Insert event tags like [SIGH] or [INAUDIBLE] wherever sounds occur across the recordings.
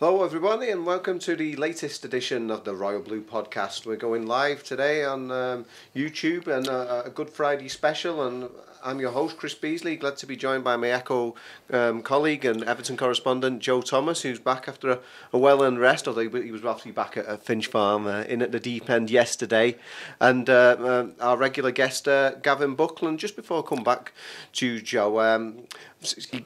Hello, everybody, and welcome to the latest edition of the Royal Blue podcast. We're going live today on um, YouTube and a, a Good Friday special, and I'm your host, Chris Beesley. Glad to be joined by my Echo um, colleague and Everton correspondent, Joe Thomas, who's back after a, a well earned rest, although he was roughly back at, at Finch Farm uh, in at the deep end yesterday. And uh, uh, our regular guest, uh, Gavin Buckland. Just before I come back to Joe, um,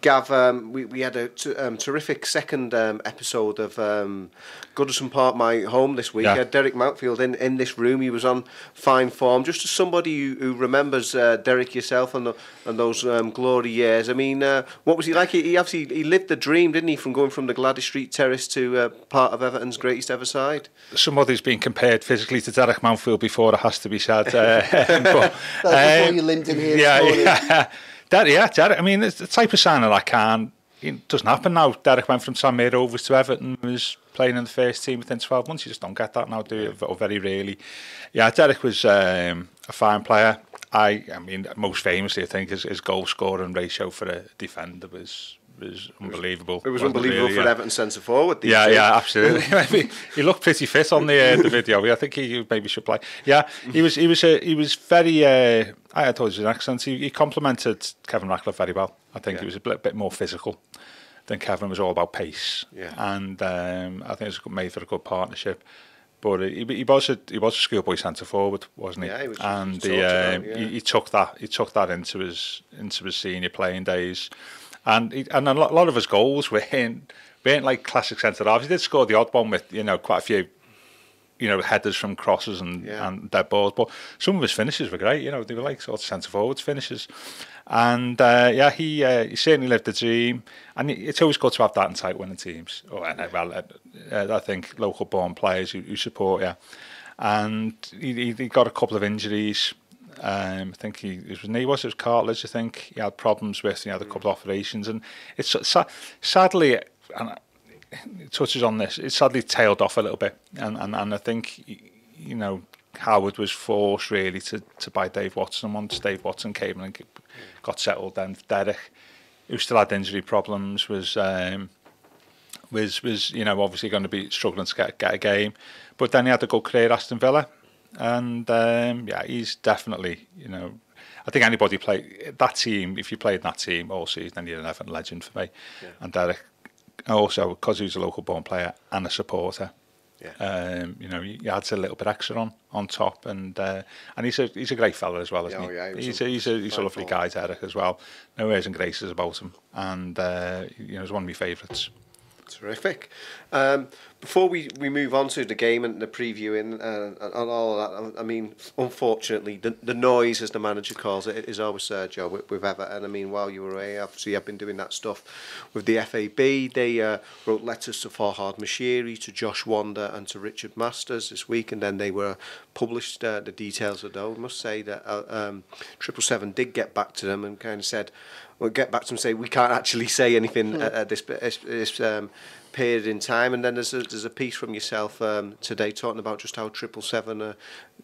Gav, um, we, we had a t- um, terrific second um, episode of um, Goodison Park, my home this week. Yeah. Uh, Derek Mountfield in, in this room. He was on fine form. Just as somebody who, who remembers uh, Derek yourself and, the, and those um, glory years. I mean, uh, what was he like? He, he obviously he lived the dream, didn't he, from going from the Gladys Street Terrace to uh, part of Everton's greatest ever side. Somebody's been compared physically to Derek Mountfield before, it has to be said. [LAUGHS] Uh, [LAUGHS] but, That's before you limped in here yeah, yeah. [LAUGHS] Derek, yeah, Derek. I mean, it's the type of signing I can't. It doesn't happen now. Derek went from St Rovers to Everton, was playing in the first team within 12 months. You just don't get that now, do you? Or very rarely. Yeah, Derek was um, a fine player. I, I mean, most famously, I think his, his goal scoring ratio for a defender was was unbelievable. It was unbelievable for yeah. Everton centre forward. Yeah, days. yeah, absolutely. [LAUGHS] He looked pretty fit on the uh, the video. I think he maybe should play. Yeah, he was he was uh, he was very. Uh, I thought he was an excellent. He, he complimented Kevin Ratcliffe very well. I think Yeah. he was a bit, bit more physical than Kevin was all about pace. Yeah. and um, I think it was made for a good partnership. But he, he was a he was a schoolboy centre forward, wasn't he? Yeah, he was- and he um, yeah. he, he took that he took that into his into his senior playing days, and he, and a lot, of his goals were weren't like classic centre halves. He did score the odd one with you know quite a few you know headers from crosses and, Yeah. and dead balls, but some of his finishes were great. You know they were like sort of centre forwards finishes, and uh, yeah, he uh, he certainly lived the dream. And it's always good to have that in tight winning teams. Oh, and, uh, well, uh, I think local born players who, who support you. And he, he, he got a couple of injuries. Um, I think he, was knee was his cartilage. I think he had problems with. He had a hmm. couple of operations, and it's sa sadly, and it touches on this. It sadly tailed off a little bit, and and, and I think you know Howard was forced really to to buy Dave Watson. And once Dave Watson came and got settled, then Derek, who still had injury problems, was. Um, was was you know obviously going to be struggling to get, get a game, but then he had a good career at Aston Villa and um, yeah, he's definitely you know. I think anybody play that team. If you played that team all season, then you're an Everton legend for me. And Derek, also because he was a local born player and a supporter, Yeah. um, you know, he adds a little bit extra on on top, and uh, and he's a he's a great fella as well, isn't Oh, he? yeah, he he's a a, he's a he's a lovely guy, Derek, as well. No airs and graces about him, and uh, you know, he's one of my favourites. Terrific. Um, before we, we move on to the game and the previewing uh, and, all of that, I mean, unfortunately, the, the noise, as the manager calls it, is always Joe with, with Everton. I mean, while you were away, obviously, I've been doing that stuff with the FAB. They uh, wrote letters to Farhad Moshiri, to Josh Wander, and to Richard Masters this week, and then they were published uh, the details of those. I must say that uh, um, Triple Seven did get back to them and kind of said, "We'll get back to them and say we can't actually say anything at, at this this, this um, period in time. And then there's a, there's a piece from yourself um, today talking about just how Triple Seven are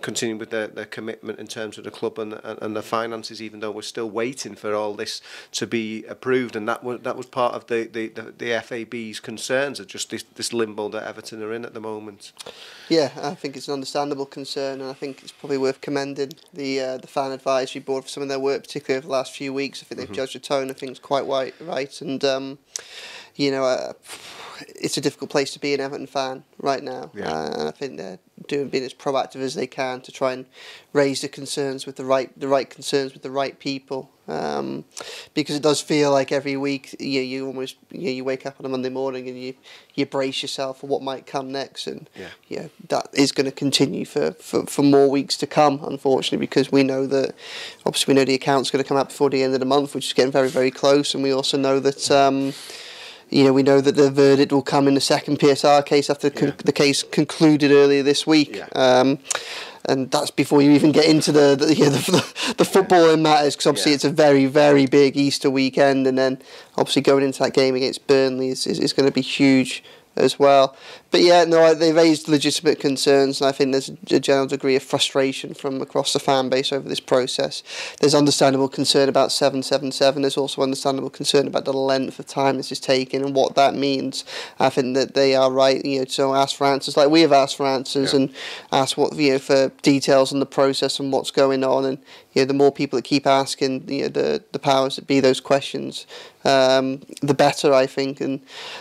continuing with their, their commitment in terms of the club and, and, and the finances, even though we're still waiting for all this to be approved. And that was that was part of the the, the, the FAB's concerns of just this, this limbo that Everton are in at the moment. Yeah, I think it's an understandable concern, and I think it's probably worth commending the uh, the fan advisory board for some of their work, particularly over the last few weeks. I think they've mm -hmm. judged the tone of things quite right, right, and. Um, you know, uh, it's a difficult place to be an Everton fan right now. Yeah. Uh, and I think they're doing being as proactive as they can to try and raise the concerns with the right the right concerns with the right people. Um, because it does feel like every week you you almost you, you wake up on a Monday morning and you you brace yourself for what might come next and Yeah. yeah, that is going to continue for, for, for more weeks to come, unfortunately, because we know that obviously we know the account's going to come out before the end of the month, which is getting very, very close, and we also know that. Um, you know, we know that the verdict will come in the second PSR case after con- Yeah. the case concluded earlier this week. Yeah. Um, and that's before you even get into the the, yeah, the, the footballing matters because obviously Yeah. it's a very very big Easter weekend and then obviously going into that game against Burnley is, is, is going to be huge as well. But yeah, no, they raised legitimate concerns, and I think there's a general degree of frustration from across the fan base over this process. There's understandable concern about 777. There's also understandable concern about the length of time this is taking and what that means. I think that they are right, you know, to ask for answers like we have asked for answers Yeah. and asked what you know for details on the process and what's going on. And you know, the more people that keep asking, you know, the the powers that be those questions, um, the better I think. And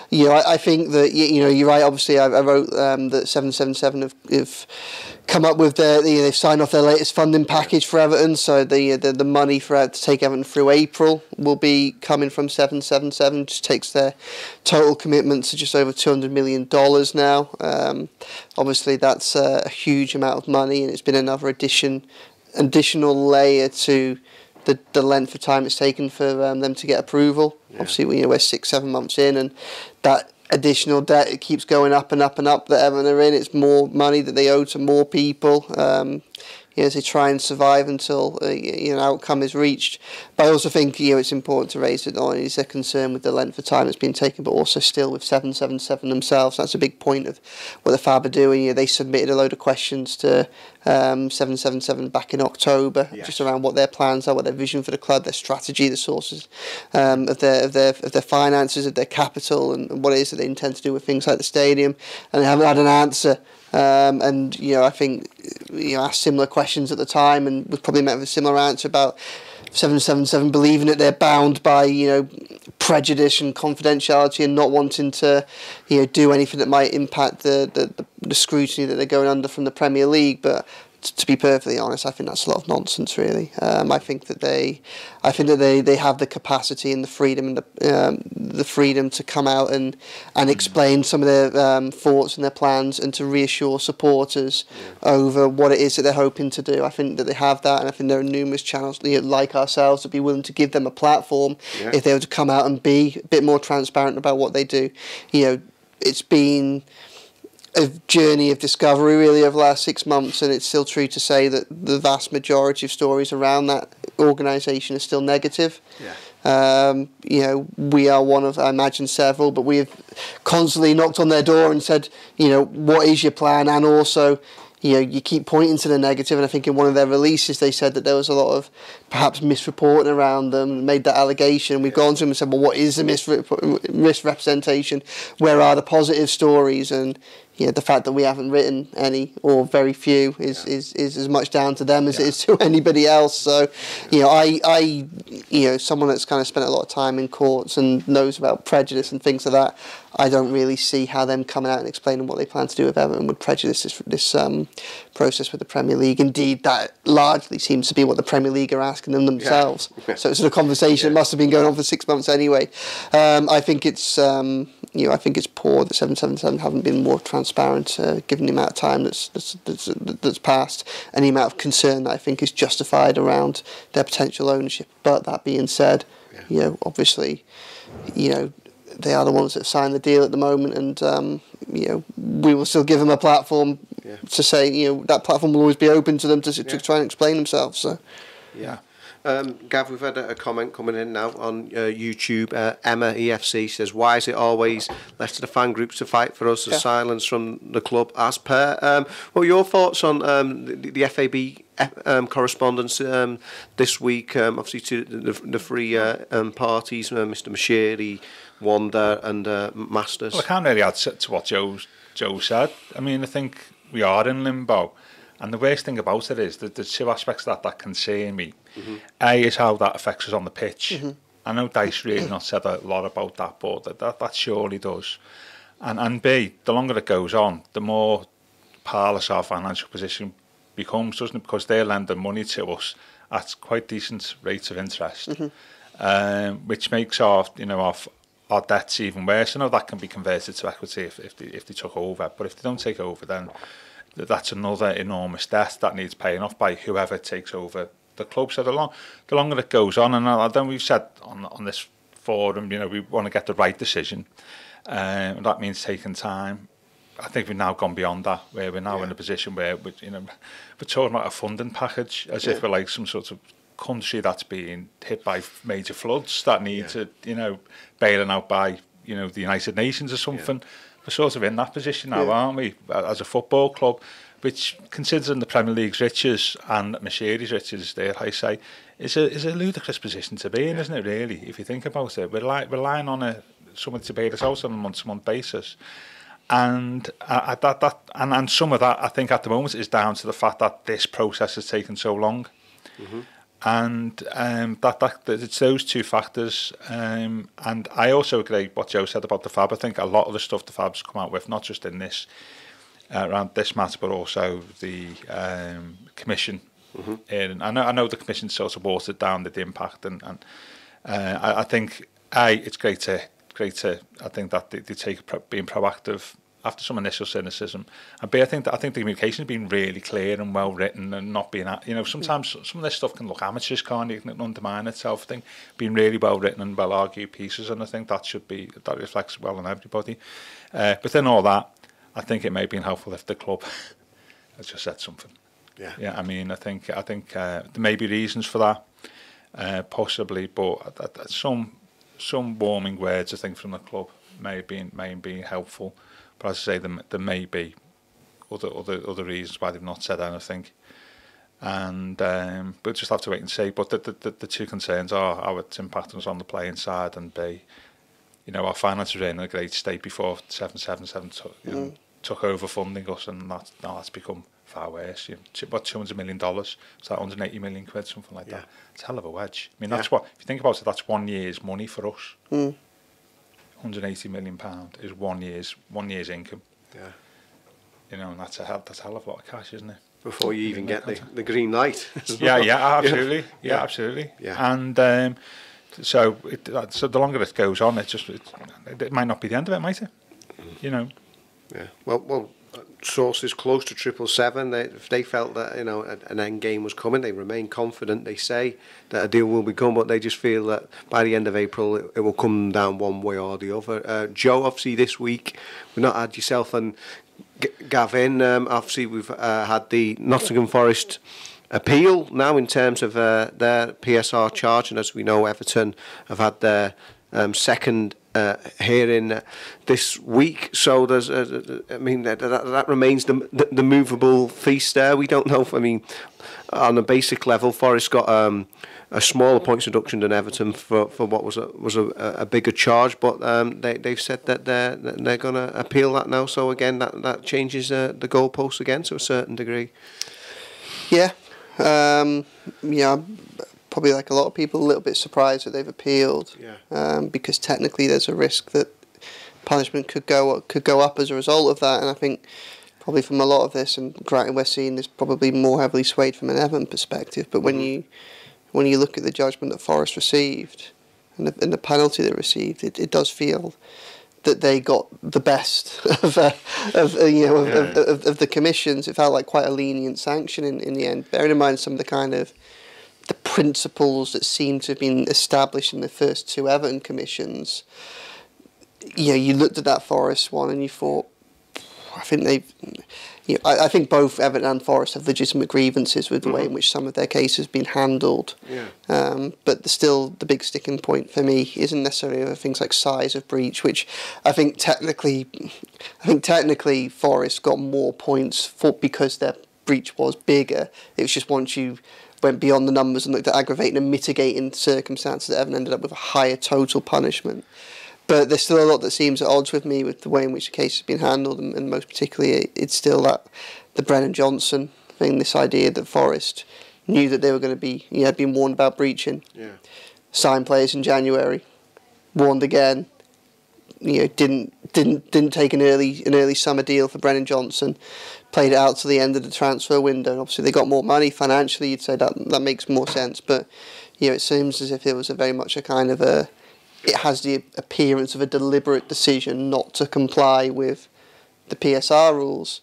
you know, I, I think that you, you know you're right. Obviously, I, I wrote um, that seven seven seven have, have come up with their you know, they've signed off their latest funding package for Everton. So the the, the money for to take Everton through April will be coming from seven seven seven. Just takes their total commitment to just over two hundred million dollars now. Um, obviously, that's a, a huge amount of money, and it's been another addition additional layer to the, the length of time it's taken for um, them to get approval. Obviously, we, you know, we're six, seven months in, and that additional debt it keeps going up and up and up that Everton are in. It's more money that they owe to more people. Um, you know, as they try and survive until uh, you know outcome is reached. But I also think you know it's important to raise it. Not only is there concern with the length of time it's been taken, but also still with seven seven seven themselves. That's a big point of what the FAB are doing. You know, they submitted a load of questions to um, seven seven seven back in October, Yes. just around what their plans are, what their vision for the club, their strategy, the sources um, of their of their of their finances, of their capital, and, and what it is that they intend to do with things like the stadium. And they haven't had an answer. Um, and you know, I think you know asked similar questions at the time, and was probably met with a similar answer about seven seven seven believing that they're bound by you know prejudice and confidentiality, and not wanting to you know do anything that might impact the the, the, the scrutiny that they're going under from the Premier League. But to be perfectly honest, I think that's a lot of nonsense. Really, um, I think that they, I think that they, they have the capacity and the freedom and the um, the freedom to come out and and explain some of their um, thoughts and their plans and to reassure supporters over what it is that they're hoping to do. I think that they have that, and I think there are numerous channels like ourselves to be willing to give them a platform Yeah. if they were to come out and be a bit more transparent about what they do. You know, it's been a journey of discovery really over the last six months, and it's still true to say that the vast majority of stories around that organisation are still negative. Yeah. Um, you know, we are one of, I imagine, several, but we have constantly knocked on their door and said, you know, what is your plan? And also, you know, you keep pointing to the negative, and I think in one of their releases they said that there was a lot of perhaps misreporting around them, made that allegation. We've gone to them and said, well, what is the misrepresentation? Where are the positive stories? And you know, the fact that we haven't written any or very few is, is, is as much down to them as it is to [LAUGHS] anybody else. So, you know, I, I, you know, someone that's kind of spent a lot of time in courts and knows about prejudice and things like that, I don't really see how them coming out and explaining what they plan to do with Everton would prejudice this, this um, process with the Premier League. Indeed, that largely seems to be what the Premier League are asking them themselves. So it's a conversation that must have been going on for six months anyway. Um, I think it's um, you know I think it's poor that seven seven seven haven't been more transparent, uh, given the amount of time that's, that's that's that's passed and the amount of concern that I think is justified around their potential ownership. But that being said, you know obviously, you know they are the ones that have signed the deal at the moment, and um, you know we will still give them a platform Yeah. to say you know that platform will always be open to them to, Yeah. to try and explain themselves. So. Yeah. Um, Gav, we've had a, comment coming in now on uh, YouTube. Uh, Emma EFC says, "Why is it always left to the fan groups to fight for us? The Yeah. silence from the club, as per." Um, what are your thoughts on um, the, the FAB um, correspondence um, this week? Um, obviously, to the, the three uh, um, parties, uh, Mr. Moshiri, Wander, and uh, Masters. Well, I can't really add to, to what Joe Joe said. I mean, I think we are in limbo, and the worst thing about it is that there's two aspects of that that concern me. Mm-hmm. A is how that affects us on the pitch. Mm-hmm. I know Dyche really not said a lot about that, but that, that, that surely does. And and B, the longer it goes on, the more parlous our financial position becomes, doesn't it? Because they're lending money to us at quite decent rates of interest, mm-hmm. um, which makes our you know our, our debts even worse. I know that can be converted to equity if, if they if they took over, but if they don't take over, then th- that's another enormous debt that needs paying off by whoever takes over the club. So the, long, the longer it goes on, and uh, I don't we've said on, on this forum, you know, we want to get the right decision. Um, that means taking time. I think we've now gone beyond that, where we're now yeah. in a position where we, you know, we're talking about a funding package as yeah. if we're like some sort of country that's being hit by major floods that need yeah. to, you know, bailing out by, you know, the United Nations or something. Yeah. We're sort of in that position now, yeah. aren't we, as a football club, which, considering the Premier League's riches and Mercedes riches, their high say, is a, is a ludicrous position to be in, yeah. isn't it, really, if you think about it? We're like relying on a, someone to pay us out on a month-to-month -month basis. And uh, uh, that, that, and, and some of that, I think, at the moment, is down to the fact that this process has taken so long. Mm -hmm. And um, that that it's those two factors. Um, and I also agree what Joe said about the Fab. I think a lot of the stuff the Fab's come out with, not just in this uh, around this matter, but also the um, commission. And I know I know the commission sort of watered down the impact, and, and uh, I, I think a it's great to great to I think that they, they take pro- being proactive after some initial cynicism. And B, I think that I think the communication has been really clear and well written and not being at, you know sometimes mm. some of this stuff can look amateurish, can't it? Can undermine itself. I think being really well written and well argued pieces, and I think that should be that reflects well on everybody. Uh, but then all that, I think it may have been helpful if the club [LAUGHS] has just said something. Yeah. Yeah. I mean, I think I think uh, there may be reasons for that, uh, possibly, but that, that some some warming words I think from the club may have been may have been helpful. But as I say, there, there may be other, other, other reasons why they've not said anything. And um, we'll just have to wait and see. But the, the, the, the two concerns are how its impacting us on the playing side and B, you know, our finances were in a great state before 777 took, you know, mm. took over funding us and that, now that's become far worse. You know, about $200 million, so 180 million quid, something like yeah. that. It's a hell of a wedge. I mean, yeah. that's what, if you think about it, that's one year's money for us. Mm. Hundred eighty million pound is one year's one year's income. Yeah. You know, and that's a hell that's a hell of a lot of cash, isn't it? Before you even get the, the green light. [LAUGHS] [LAUGHS] yeah, yeah, absolutely, yeah, Yeah. absolutely. Yeah. And um, so, it, so the longer it goes on, it just it, it might not be the end of it, might it? You know, Yeah. Well, well, sources close to triple seven, they, if they felt that you know an end game was coming, they remain confident. They say that a deal will be come, but they just feel that by the end of April it, it will come down one way or the other. Uh, Joe, obviously this week we've not had yourself and Gavin. Um, obviously we've uh, had the Nottingham Forest appeal now in terms of uh, their PSR charge, and as we know, Everton have had their um, second uh, hearing uh, this week. So there's, uh, I mean, that, that, that remains the, the the movable feast there. We don't know. If, I mean, on a basic level, Forest got um, a smaller points reduction than Everton for, for what was a was a, a bigger charge, but um, they they've said that they're they're going to appeal that now. So again, that that changes uh, the goalposts again to a certain degree. Yeah, um, yeah. Probably like a lot of people, a little bit surprised that they've appealed. Yeah. Um, because technically, there's a risk that punishment could go could go up as a result of that, and I think probably from a lot of this, and granted we're seeing this probably more heavily swayed from an Everton perspective, but when you when you look at the judgment that Forest received and the, and the penalty they received, it, it does feel that they got the best [LAUGHS] of, uh, of uh, you know of, of, of, of the commissions. It felt like quite a lenient sanction in, in the end. Bearing in mind some of the kind of principles that seem to have been established in the first two Everton commissions. You know, you looked at that Forest one and you thought, I think they've. You know, I, I think both Everton and Forest have legitimate grievances with the way in which some of their cases have been handled. Yeah. Um, but the, still, the big sticking point for me isn't necessarily over things like size of breach, which I think technically, I think technically Forest got more points for because their breach was bigger. It was just once you went beyond the numbers and looked at aggravating and mitigating circumstances that Everton ended up with a higher total punishment. But there's still a lot that seems at odds with me with the way in which the case has been handled, and, and most particularly, it's still that the Brennan Johnson thing. This idea that Forest knew that they were going to be, you know, had been warned about breaching, Yeah. signed players in January, warned again. You know, didn't didn't didn't take an early an early summer deal for Brennan Johnson, played it out to the end of the transfer window. And obviously, they got more money financially. You'd say that that makes more sense, but you know, it seems as if it was a very much a kind of a. It has the appearance of a deliberate decision not to comply with the PSR rules.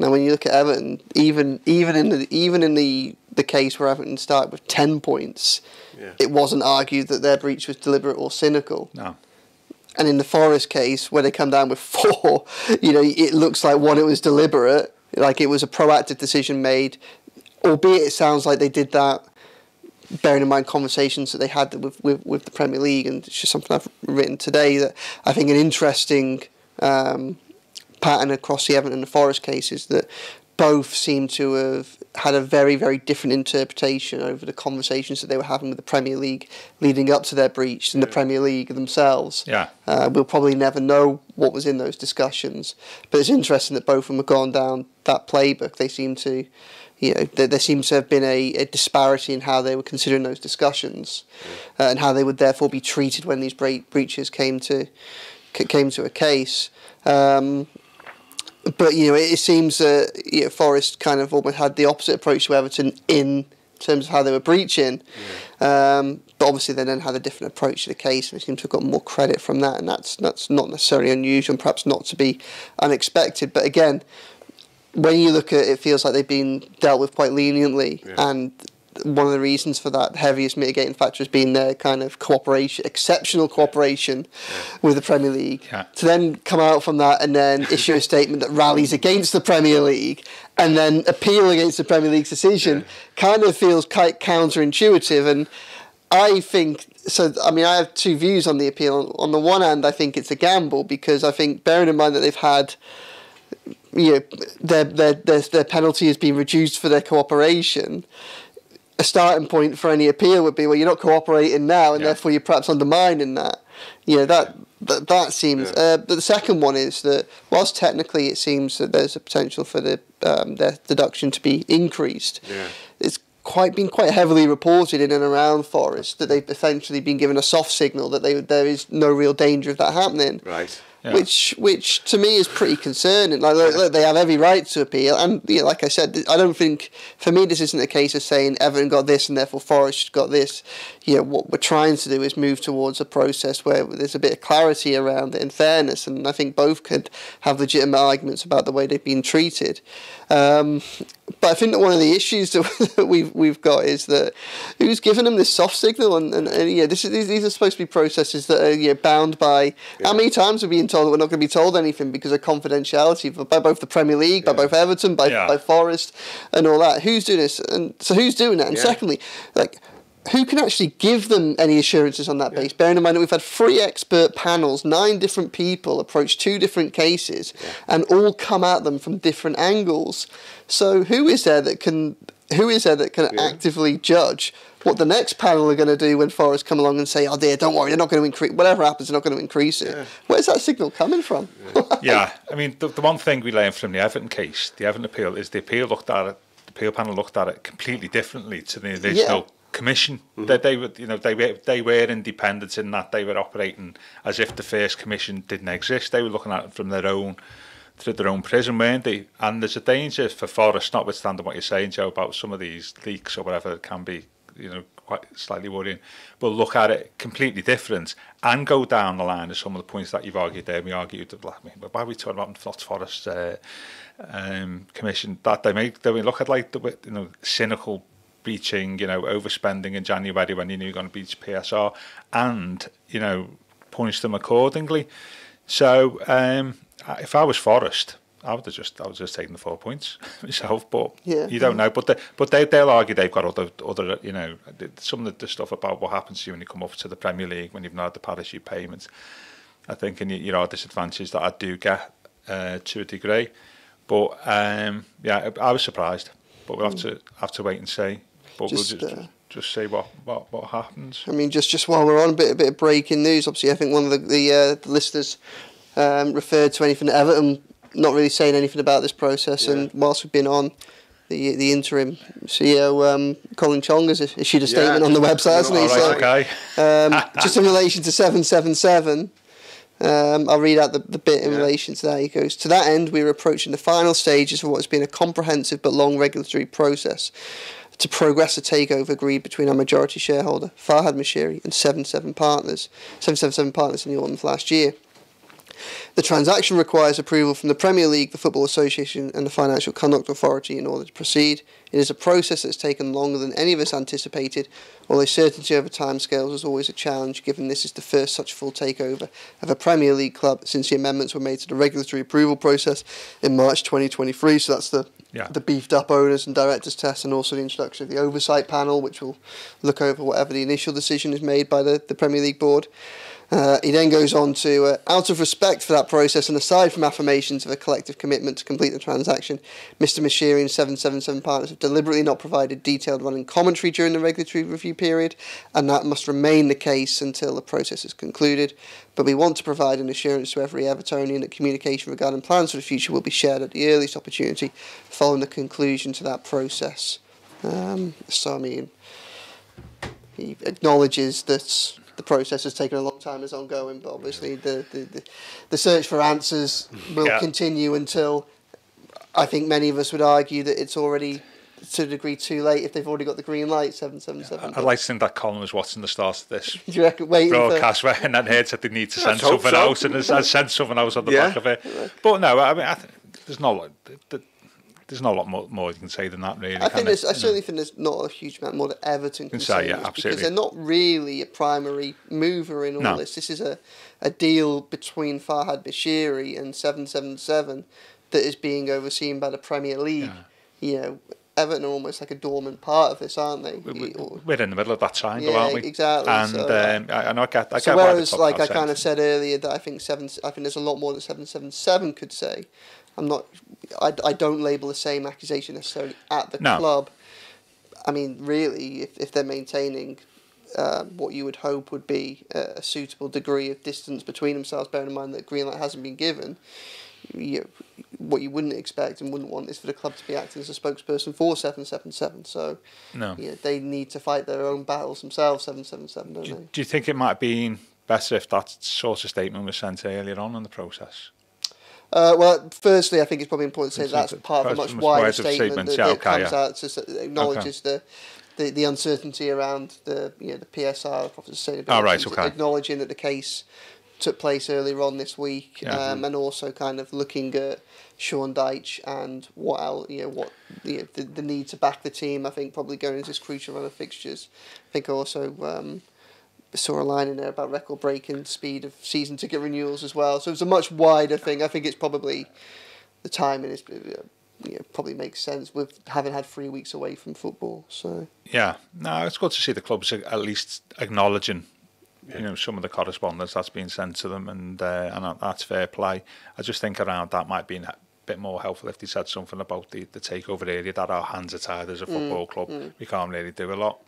Now, when you look at Everton, even even in the even in the the case where Everton started with ten points, Yeah. it wasn't argued that their breach was deliberate or cynical. no. And in the Forest case, where they come down with [LAUGHS] four, you know, it looks like one, it was deliberate, like it was a proactive decision made, albeit it sounds like they did that bearing in mind conversations that they had with, with, with the Premier League, and it's just something I've written today that I think an interesting um, pattern across the Everton and the Forest cases that both seem to have had a very, very different interpretation over the conversations that they were having with the Premier League leading up to their breach and the Premier League themselves. Yeah. Uh, we'll probably never know what was in those discussions, but it's interesting that both of them have gone down that playbook. They seem to, you know, there, there seems to have been a, a disparity in how they were considering those discussions uh, and how they would therefore be treated when these bre- breaches came to c- came to a case. Um, but you know, it, it seems that you know, Forest kind of almost had the opposite approach to Everton in terms of how they were breaching. Um, but obviously, they then had a different approach to the case, and they seem to have got more credit from that, and that's that's not necessarily unusual, and perhaps not to be unexpected. But again, when you look at it, it feels like they've been dealt with quite leniently, Yeah. and one of the reasons for that heaviest mitigating factor has been their kind of cooperation, exceptional cooperation with the Premier League. Yeah. To then come out from that and then [LAUGHS] issue a statement that rallies against the Premier League and then appeal against the Premier League's decision kind of feels quite counterintuitive. And I think so. I mean, I have two views on the appeal. On the one hand, I think it's a gamble because I think, bearing in mind that they've had you know, their, their, their, their penalty has been reduced for their cooperation. A starting point for any appeal would be, well, you're not cooperating now, and Yeah. therefore you're perhaps undermining that. You know, that that, that seems. Yeah. Uh, but the second one is that whilst technically it seems that there's a potential for the um, deduction to be increased, Yeah. it's quite been quite heavily reported in and around Forest that they've essentially been given a soft signal that they there is no real danger of that happening Right. Yeah. which which to me is pretty concerning. Like, they have every right to appeal, and you know, like I said, I don't think for me this isn't a case of saying Everton got this and therefore Forest got this. You know, what we're trying to do is move towards a process where there's a bit of clarity around it and fairness, and I think both could have legitimate arguments about the way they've been treated. Um, but I think that one of the issues [LAUGHS] that we've we've got is that who's given them this soft signal, and, and, and yeah, this is these, these are supposed to be processes that are know, bound by. How many times we're we being told that we're not going to be told anything because of confidentiality by both the Premier League, by both Everton, by Yeah. by Forest, and all that? Who's doing this? And so who's doing that? And Yeah. secondly, like. Who can actually give them any assurances on that base? Bearing in mind that we've had three expert panels, nine different people approach two different cases, and all come at them from different angles. So who is there that can who is there that can Yeah. actively judge what the next panel are going to do when Forest come along and say, "Oh dear, don't worry, they're not going to increase whatever happens, they're not going to increase it." Yeah. Where's that signal coming from? yeah, I mean, the, the one thing we learned from the Everton case, the Everton appeal, is the appeal looked at it, the appeal panel looked at it completely differently to the original commission. That they were, you know, they were they were independent in that they were operating as if the first commission didn't exist. They were looking at it from their own through their own prism, weren't they? And there's a danger for Forest, notwithstanding what you're saying, Joe, about some of these leaks or whatever that can be, you know, quite slightly worrying. But look at it completely different and go down the line of some of the points that you've argued there. We argued that, like, I mean, why are we talking about Notts Forest uh, um, Commission? That they make, they look at like the you know cynical breaching, you know, overspending in January when you knew you were going to breach PSR, and you know, punish them accordingly. So um, if I was Forest, I would have just I would have just taken the four points [LAUGHS] myself. But Yeah. you don't know. But they, but they they'll argue they've got other other you know some of the stuff about what happens to you when you come up to the Premier League when you've not had the parachute payments. I think and you, you know disadvantages that I do get uh, to a degree. But um, yeah, I, I was surprised. But we'll have to have to wait and see. But Just, we'll just uh, just see what, what, what happens. I mean, just just while we're on a bit a bit of breaking news, obviously, I think one of the the, uh, the listeners um, referred to anything at Everton not really saying anything about this process, and whilst we've been on. The, the interim CEO um, Colin Chong has issued a statement Yeah, on the website, hasn't he? Right, So, okay. um, just in relation to 777, um, I'll read out the, the bit in Yeah. relation to that. He goes, To that end, we are approaching the final stages of what has been a comprehensive but long regulatory process to progress a takeover agreed between our majority shareholder, Farhad Moshiri, and 77 partners, 777 partners in the autumn of last year. The transaction requires approval from the Premier League, the Football Association, and the Financial Conduct Authority in order to proceed. It is a process that's taken longer than any of us anticipated, although certainty over timescales is always a challenge given this is the first such full takeover of a Premier League club since the amendments were made to the regulatory approval process in March 2023. So that's the Yeah. the beefed up owners and directors test and also the introduction of the oversight panel which will look over whatever the initial decision is made by the, the Premier League board. Uh, he then goes on to, uh, out of respect for that process and aside from affirmations of a collective commitment to complete the transaction, Mr. Moshiri and 777 partners have deliberately not provided detailed running commentary during the regulatory review period, and that must remain the case until the process is concluded. But we want to provide an assurance to every Evertonian that communication regarding plans for the future will be shared at the earliest opportunity following the conclusion to that process. Um, so, I mean, he acknowledges that the process has taken a long time, is ongoing, but obviously the, the, the, the search for answers will Yeah. continue until I think many of us would argue that it's already to a degree too late if they've already got the green light, 777. I'd like to think that Colin was watching the start of this [LAUGHS] Do you reckon waiting for... broadcast where [LAUGHS] and then heard that they need to send Let's something so. out and has, has sent something else on the Yeah. back of it. But no, I mean, I th- there's not a lot, th- th- there's not a lot more, more you can say than that, really. I think there? there's, I certainly think there's not a huge amount more that Everton can Can say, yeah, absolutely. because they're not really a primary mover in all No. this. This is a, a deal between Farhad Moshiri and 777 that is being overseen by the Premier League. Yeah. You know, Everton are almost like a dormant part of this, aren't they? We- We're in the middle of that triangle, Yeah, aren't we? exactly, And so, um, I, I know I get, I so get why the whereas, like I kind of said- said earlier, that I think seven, I think there's a lot more that seven seven seven could say. I'm not, I, I don't label the same accusation necessarily at the No. club. I mean, really, if, if they're maintaining um, what you would hope would be a, a suitable degree of distance between themselves, bearing in mind that green light hasn't been given, you, what you wouldn't expect and wouldn't want is for the club to be acting as a spokesperson for 777. So, No. yeah, they need to fight their own battles themselves, 777, don't Do, they? do you think it might have been better if that sort of statement was sent earlier on in the process? Uh, well, firstly, I think it's probably important to say that's part of a much wider statement, that, that comes out to acknowledges the, the the uncertainty around the you know the PSR, Profit Sustainability, Oh, right, okay. acknowledging that the case took place earlier on this week, Yeah. um, and also kind of looking at Sean Dyche and what el you know what you know, the, the need to back the team. I think probably going into this crucial run of fixtures. I think also. Um, saw a line in there about record breaking speed of season ticket renewals as well. So it's a much wider thing. I think it's probably the timing is uh, you know, probably makes sense with having had three weeks away from football. So Yeah, no, it's good to see the clubs at least acknowledging, you know, some of the correspondence that's been sent to them, and uh, and that's fair play. I just think around that might be a bit more helpful if they said something about the, the takeover area that our hands are tied as a football club. We can't really do a lot.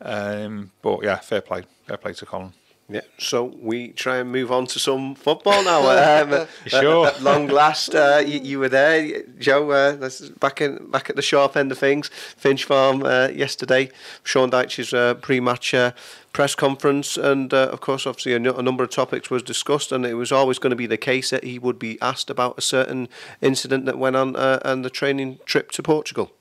Um, but yeah, fair play, fair play to Colin. Yeah, so we try and move on to some football now. [LAUGHS] Um, [LAUGHS] sure? At long last, uh, you, you were there, Joe. Uh, this is back in back at the sharp end of things. Finch Farm uh, yesterday. Sean Dyche's uh, pre-match uh, press conference, and uh, of course, obviously, a, a number of topics was discussed, and it was always going to be the case that he would be asked about a certain incident that went on uh, on the training trip to Portugal.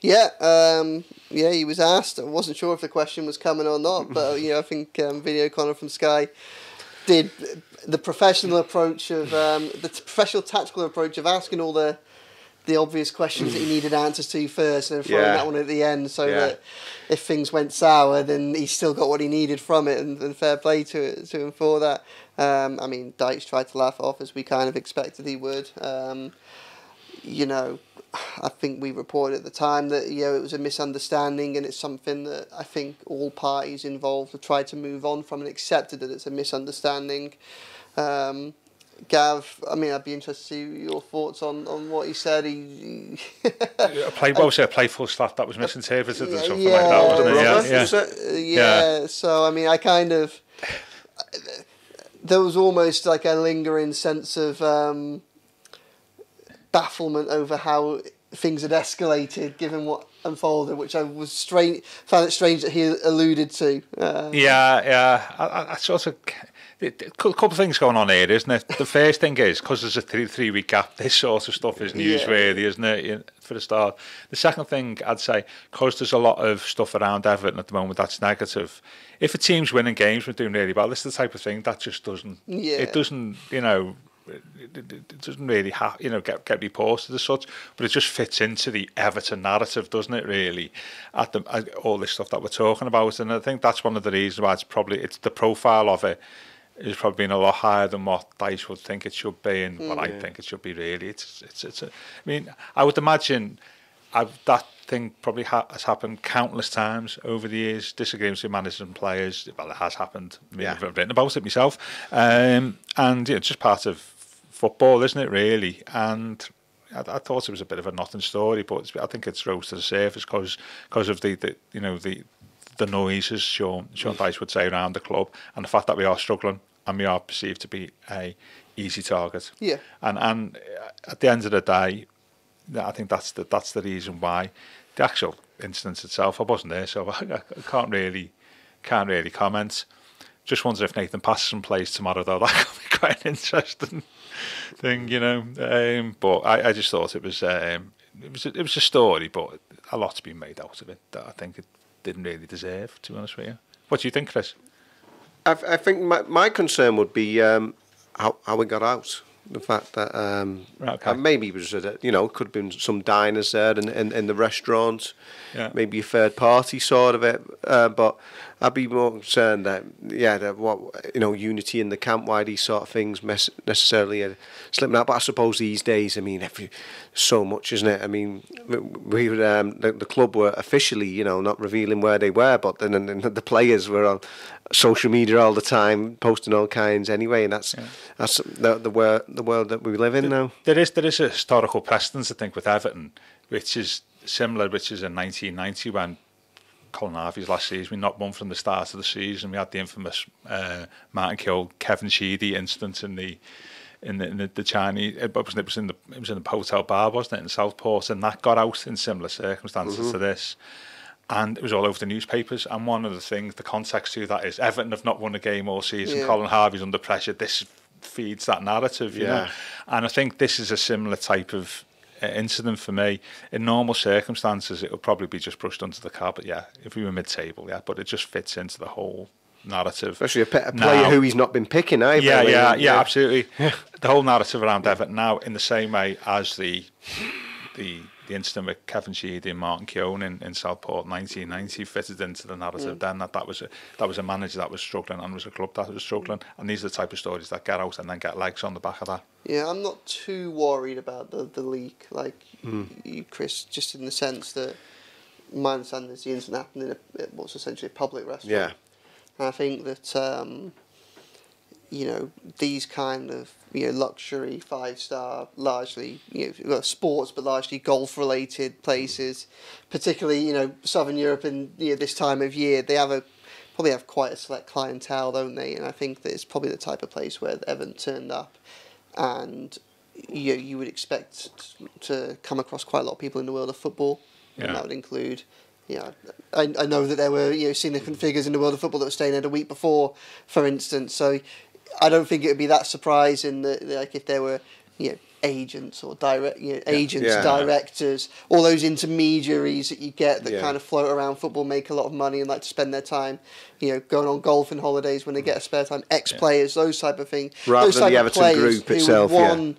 Yeah, um, yeah, he was asked. I wasn't sure if the question was coming or not, but you know, I think um, Vinny O'Connor from Sky did the professional approach of um, the t- professional tactical approach of asking all the the obvious questions that he needed answers to first, and then throwing Yeah. that one at the end, so Yeah. that if things went sour, then he still got what he needed from it, and, and fair play to it, to him for that. Um, I mean, Dyche tried to laugh off as we kind of expected he would. Um, you know, I think we reported at the time that you know it was a misunderstanding, and it's something that I think all parties involved have tried to move on from and accepted that it's a misunderstanding. Um, Gav, I mean, I'd be interested to see your thoughts on, on what he said. He, A play, what was it, a playful stuff that was misinterpreted or something yeah, like that, wasn't it? brother, Yeah, yeah. Yeah, so I mean, I kind of there was almost like a lingering sense of um, bafflement over how things had escalated, given what unfolded, which I was strange found it strange that he alluded to. Uh, Yeah, yeah. I, I, I sort of. A couple of things going on here, isn't it? The first thing is because there's a three three week gap. This sort of stuff is Yeah. newsworthy, isn't it? For the start. The second thing I'd say, because there's a lot of stuff around Everton at the moment that's negative. If a team's winning games, we're doing really well. This is the type of thing that just doesn't. Yeah. It doesn't. You know. It, doesn't really have, you know, get get reported as such, but it just fits into the Everton narrative, doesn't it? Really, at the at all this stuff that we're talking about, and I think that's one of the reasons why it's probably it's the profile of it is probably been a lot higher than what Dyche would think it should be, and what I think it should be. Really, it's it's it's. A, I mean, I would imagine. I, that thing probably ha- has happened countless times over the years. Disagreements with managers and players. Well, it has happened. Yeah. I've written about it myself, um, and yeah, it's just part of football, isn't it? Really, and. I, I thought it was a bit of a nothing story, but I think it's rose to the surface because of the, the you know the the noises Sean Sean Dyche would say around the club and the fact that we are struggling and we are perceived to be a easy target. Yeah. And and uh, at the end of the day, I think that's the that's the reason why the actual instance itself I wasn't there, so [LAUGHS] I, I can't really can't really comment. Just wonder if Nathan Patterson plays tomorrow though. [LAUGHS] That could be quite interesting thing, you know. Um, but I, I just thought it was um, it was a, it was a story, but a lot's been made out of it that I think it didn't really deserve. To be honest with you, what do you think, Chris? I, I think my, my concern would be um, how how we got out. The fact that um, Right, okay. uh, maybe it was uh, you know could have been some diners there in in, in the restaurant, Yeah. maybe a third party sort of it. Uh, but I'd be more concerned that yeah that what you know unity in the camp, why these sort of things mes- necessarily are slipping out. But I suppose these days, I mean, every so much, isn't it? I mean, we, um, the, the club were officially you know not revealing where they were, but then, then the players were on social media all the time, posting all kinds anyway, and that's that's the the world the world that we live in now. There is there is a historical precedence, I think, with Everton, which is similar, which is in 1990 when Colin Harvey's last season, we knocked one from the start of the season. We had the infamous uh, Martin Keown, Kevin Sheedy incident in the in the, in the, the Chinese. It was, it was in the it was in the hotel bar, wasn't it, in Southport, and that got out in similar circumstances to this. And it was all over the newspapers. And one of the things, the context to that is Everton have not won a game all season. Yeah. Colin Harvey's under pressure. This feeds that narrative, you know. Yeah. And I think this is a similar type of uh, incident for me. In normal circumstances, it would probably be just brushed under the carpet. Yeah, if we were mid-table, yeah, but it just fits into the whole narrative. Especially a, player Now- who he's not been picking either. yeah, like, yeah, yeah, absolutely. The whole narrative around Everton now, in the same way as the the the incident with Kevin Sheedy and Martin Keown in, in Southport, 1990, fitted into the narrative. Mm. Then that that was a that was a manager that was struggling and was a club that was struggling, mm. and these are the type of stories that get out and then get legs on the back of that. Yeah, I'm not too worried about the, the leak, like mm. you, Chris, just in the sense that my understanding is the incident happened in a, it was essentially a public restaurant. Yeah. And I think that, um, you know, these kind of, you know, luxury, five star, largely, you know, sports, but largely golf related places, particularly, you know, Southern Europe and, you know, this time of year, they have a, probably have quite a select clientele, don't they? And I think that it's probably the type of place where Evan turned up and you you would expect to come across quite a lot of people in the world of football, Yeah. and that would include. Yeah, I, I know that there were you know significant figures in the world of football that were staying there the week before, for instance. So, I don't think it would be that surprising that like if there were you know agents or direct you know, agents, Yeah. directors, all those intermediaries that you get that Yeah. kind of float around football, make a lot of money and like to spend their time, you know, going on golfing holidays when they get a spare time. Ex players, those type of things. Rather those than the type of Everton players group who would, itself, yeah. One,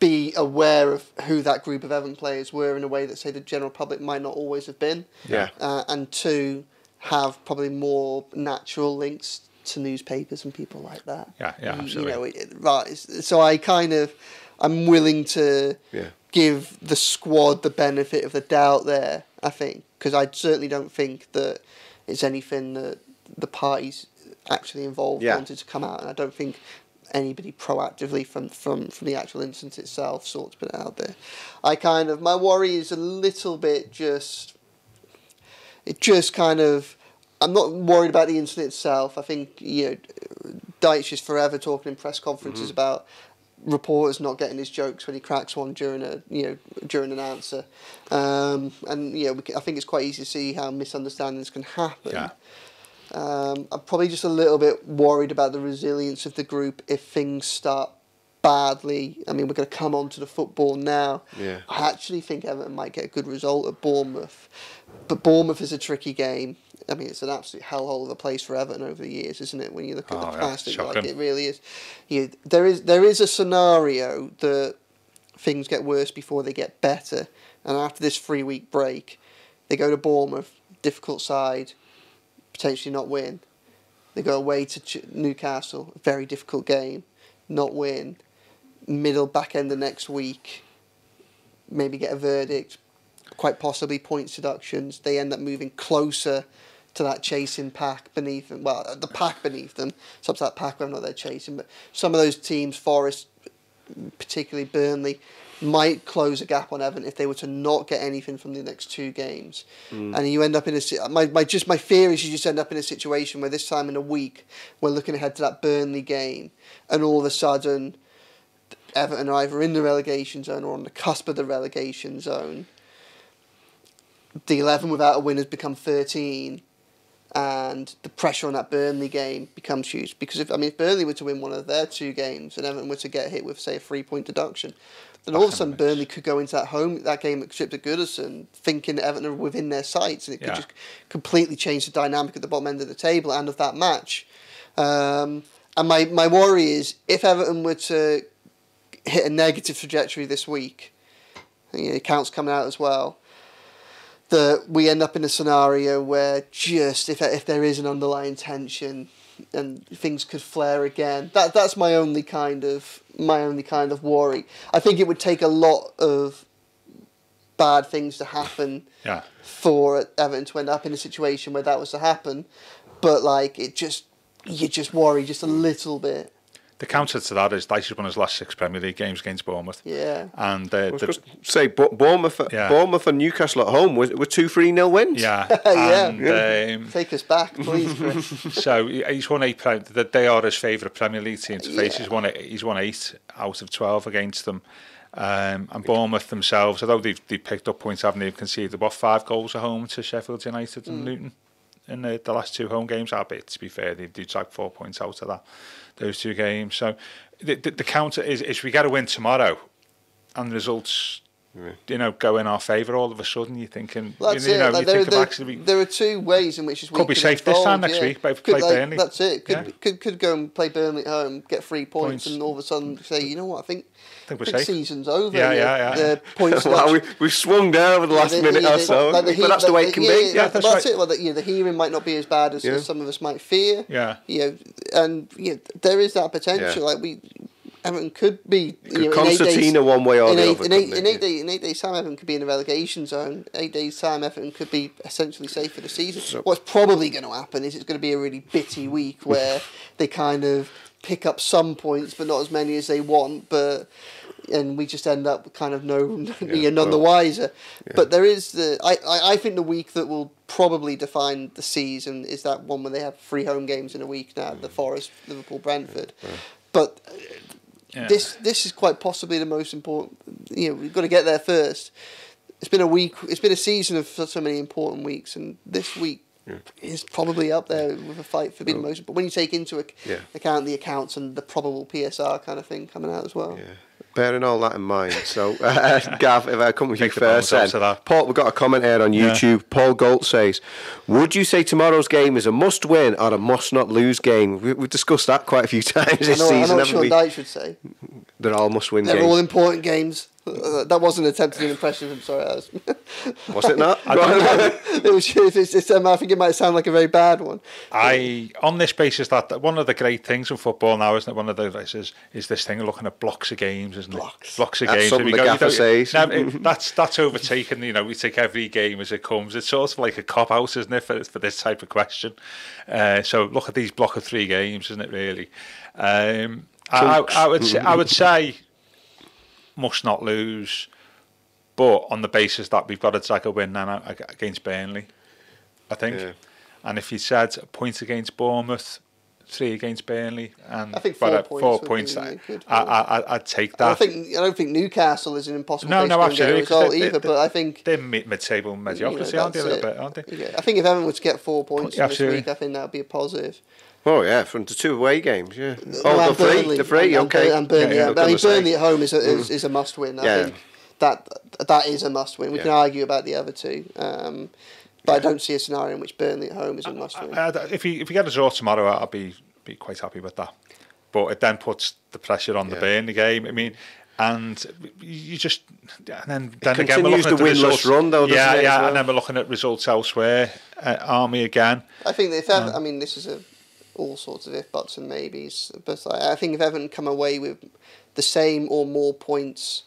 be aware of who that group of Everton players were in a way that say the general public might not always have been. Yeah. Uh, and two, have probably more natural links to newspapers and people like that. Yeah, yeah, You- absolutely. You know, it, right. So I kind of, I'm willing to Yeah. give the squad the benefit of the doubt there. I think because I certainly don't think that it's anything that the parties actually involved Yeah. wanted to come out, and I don't think anybody proactively from from from the actual instance itself sought to put it out there. I kind of my worry is a little bit just it just kind of I'm not worried about the incident itself. I think you know Dyche is forever talking in press conferences about reporters not getting his jokes when he cracks one during a you know during an answer, um, and you know I think it's quite easy to see how misunderstandings can happen. Yeah. Um, I'm probably just a little bit worried about the resilience of the group if things start badly. I mean, we're going to come on to the football now. Yeah. I actually think Everton might get a good result at Bournemouth. But Bournemouth is a tricky game. I mean, it's an absolute hellhole of a place for Everton over the years, isn't it? When you look at Oh, the past, it, like, it really is. You, there is there is a scenario that things get worse before they get better, and after this three week break, they go to Bournemouth, difficult side, potentially not win. They go away to Newcastle, very difficult game, not win. Middle back end of next week, maybe get a verdict, quite possibly points deductions. They end up moving closer to that chasing pack beneath them. Well, the pack beneath them. So up to that pack, whether or not they're chasing. But some of those teams, Forest, particularly Burnley, might close a gap on Everton if they were to not get anything from the next two games. Hmm. And you end up in a my, my just my fear is you just end up in a situation where this time in a week we're looking ahead to that Burnley game, and all of a sudden. Everton are either in the relegation zone or on the cusp of the relegation zone. The 11 without a win has become 13, and the pressure on that Burnley game becomes huge. Because if I mean, if Burnley were to win one of their two games and Everton were to get hit with, say, a three point deduction, then all of a sudden. Burnley could go into that home that game at Trip to Goodison thinking that Everton are within their sights, and it could Yeah. just completely change the dynamic at the bottom end of the table and of that match. Um, and my, my worry is if Everton were to hit a negative trajectory this week, you know, accounts coming out as well, that we end up in a scenario where just if if there is an underlying tension and things could flare again, that that's my only kind of my only kind of worry. I think it would take a lot of bad things to happen Yeah. for Everton to end up in a situation where that was to happen, but like it just you just worry just a little bit. The counter to that is Dyche's won his last six Premier League games against Bournemouth. Yeah. And uh, the, say Bournemouth, Yeah. Bournemouth and Newcastle at home were, were two three nil wins. yeah. [LAUGHS] Yeah. Um, Take us back, please, Chris. [LAUGHS] so he's won eight. Prem- that They are his favourite Premier League team to face. Yeah. He's won. Eight, he's won eight out of twelve against them. Um, and Bournemouth themselves, although they've, they've picked up points, haven't they? They've conceded what five goals at home to Sheffield United Mm. and Luton in the, the last two home games. I bet to be fair, they did like four points out of that those two games. So the, the, the counter is is we got to win tomorrow, and the results. You know, go in our favour. All of a sudden, you're thinking, Well, That's you it. know, like, you there, think of there, actually, there are two ways in which this Could week be safe this time next yeah. week, but Could, play like, Burnley. That's it. Could, Yeah. could could go and play Burnley at home, get three points, Points. and all of a sudden say, you know what, I think, I think we're think safe. season's over. Yeah, yeah, yeah. The [LAUGHS] points wow, we, we've swung down over the last the- minute the- or so, like the but that's the way it can yeah, be. Yeah, Yeah, that's, that's that's right. it. Well, the, you the hearing might not be as bad as, Yeah. as some of us might fear. Yeah. You know, and you know, there is that potential. Yeah. Like we, Everton could be. You know, concertina days- one way or the eight, other, In eight, in eight, day, in eight days' time, Everton could be in the relegation zone. Eight days' time, Everton could be essentially safe for the season. So, What's probably going to happen is it's going to be a really bitty week where they kind of pick up some points, but not as many as they want. But and we just end up kind of no, [LAUGHS] know, none the well, wiser. But there is the I, I, think the week that will probably define the season is that one where they have three home games in a week now, the Forest, Liverpool, Brentford. But uh, Yeah. this this is quite possibly the most important. You know, we've got to get there first. It's been a week. It's been a season of so, so many important weeks, and this week is probably up there with a fight for being the most. But when you take into ac- Yeah. account the accounts and the probable PSR kind of thing coming out as well. Yeah. Bearing all that in mind, so uh, [LAUGHS] Gav, if I come with you Take the first, bones then that. Paul, we've got a comment here on Yeah. YouTube. Paul Gold says, "Would you say tomorrow's game is a must-win or a must-not-lose game?" We, we've discussed that quite a few [LAUGHS] times I this know, I know season, what haven't Sean we? Dyche would say. They're all must-win They're games. all important games. [LAUGHS] That wasn't attempted an impression I'm Sorry, was. [LAUGHS] Was it not? [LAUGHS] it was. It's, it's, um, I think it might sound like a very bad one. I on this basis that that one of the great things in football now isn't it? One of the is, is this thing of looking at blocks of games, isn't Blocks. it? Blocks of That's games. something We the go- gaffer says. No, it- that's that's overtaken. You know, we take every game as it comes. It's sort of like a cop out, isn't it, for, for this type of question? Uh, so look at these block of three games, isn't it? Really? Um, I, I, I would say, I would say must not lose, but on the basis that we've got to take a win now against Burnley, I think. Yeah. And if you said a point against Bournemouth, three against Burnley, and I think four whatever, points four points, I, I, I, I'd take that. don't think I don't think Newcastle is an impossible no, no, to go and get a absolutely. result they- either. they- but I think they're mid- mid-table you know, mediocrity, aren't they? A little it. bit, aren't they? Yeah, I think if Everton were to get four points Yeah, this week, I think that would be a positive. Oh yeah, from the two away games, yeah. Well, Oh, the and three, Burnley- the three, and, okay. And Burnley, Yeah, yeah, yeah, I mean, gonna say. Burnley at home is a, is, is a must win. I Yeah. think that that is a must win. We can argue about the other two, um, but I don't see a scenario in which Burnley at home is a must win. Uh, if you if you get a draw tomorrow, I'll be be quite happy with that. But it then puts the pressure on the Yeah. Burnley game. I mean, and you just and then then again we're continues looking at the the results. run, though, yeah, it, yeah, well? and then we're looking at results elsewhere. Uh, Army again. I think that if Ever, I mean this is a all sorts of if buts and maybes, but I, I think if Everton come away with the same or more points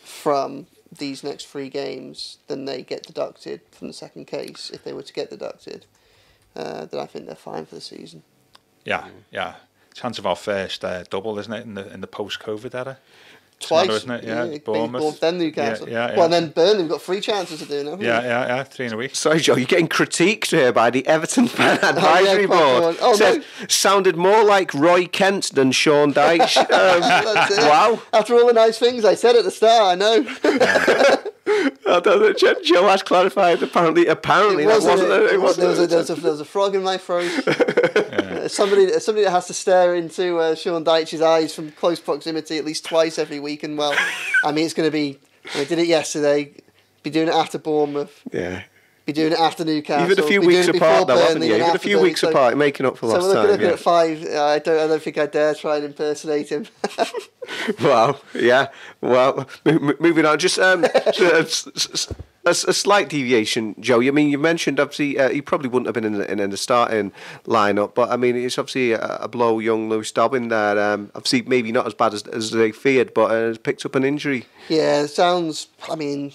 from these next three games, then they get deducted from the second case. If they were to get deducted, uh, then I think they're fine for the season. Yeah, yeah. Chance of our first uh, double, isn't it, in the in the post-COVID era? Twice, isn't it? Yeah, beat Bournemouth. then Newcastle. Yeah, yeah, Well, yeah. then Burnley, we've got three chances of doing it. Yeah, yeah, yeah. Three in a week. Sorry, Joe, you're getting critiqued here by the Everton [LAUGHS] fan advisory quite board. Oh, Says, no. Sounded more like Roy Kent than Sean Dyche. [LAUGHS] Um, wow. After all the nice things I said at the start, I know. [LAUGHS] I don't know, Joe, Joe has clarified. Apparently, apparently It wasn't wasn't. a- it wasn't there, was a, a- there, was a, there was a frog in my throat. [LAUGHS] Uh, somebody, somebody that has to stare into uh, Sean Dyche's eyes from close proximity at least twice every week. And well, I mean, it's going to be. I did it yesterday. Be doing it after Bournemouth. yeah. Be doing it after Newcastle. You've had a few weeks apart, though, haven't you? You've had a few Burnley, weeks so- apart, making up for So lost we're looking, yeah. at five. Uh, I don't. I don't think I dare try and impersonate him. [LAUGHS] Wow. Yeah. Well, m- m- moving on. Just um, [LAUGHS] s- a, a slight deviation, Joe. I mean, you mentioned obviously uh, he probably wouldn't have been in the, in the starting lineup, but I mean, it's obviously a, a blow. Young Lewis Dobbin there. Um, obviously, maybe not as bad as, as they feared, but uh, has picked up an injury. Yeah, it sounds. I mean,